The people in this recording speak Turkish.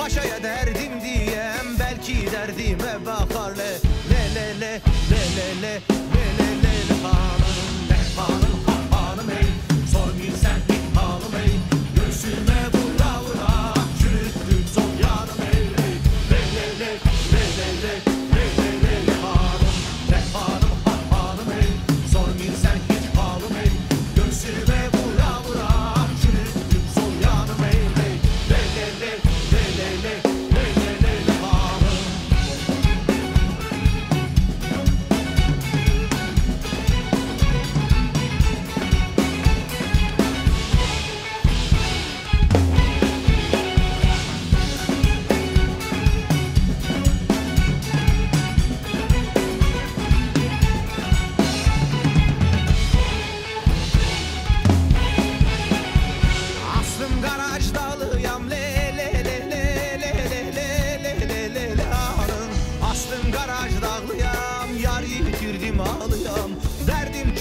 Paşaya derdim diyem belki derdime bakar le Le le le le le le Jim